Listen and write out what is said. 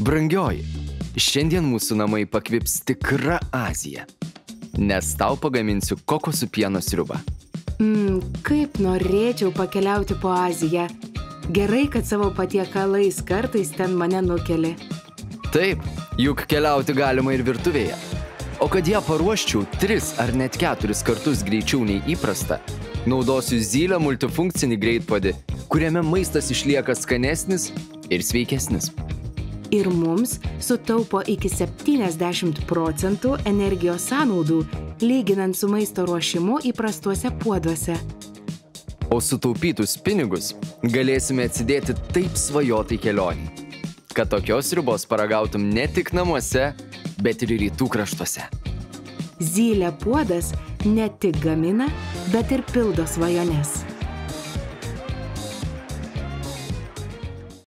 Brangioji, šiandien mūsų namai pakvips tikra Azija. Nes tau pagaminsiu kokosų pieno sriubą. Mm, kaip norėčiau pakeliauti po Aziją. Gerai, kad savo patiekalais kartais ten mane nukeli. Taip, juk keliauti galima ir virtuvėje. O kad ją paruoščiau tris ar net keturis kartus greičiau nei įprasta, naudosiu zylę multifunkcinį greitpadį, kuriame maistas išlieka skanesnis ir sveikesnis. Ir mums sutaupo iki 70 procentų energijos sąnaudų, lyginant su maisto ruošimu įprastuose puoduose. O sutaupytus pinigus galėsime atsidėti taip svajotai kelioniai, kad tokios ribos paragautum ne tik namuose, bet ir rytų kraštuose. Zylė puodas ne tik gamina, bet ir pildo svajones.